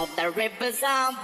of the rivers. I'm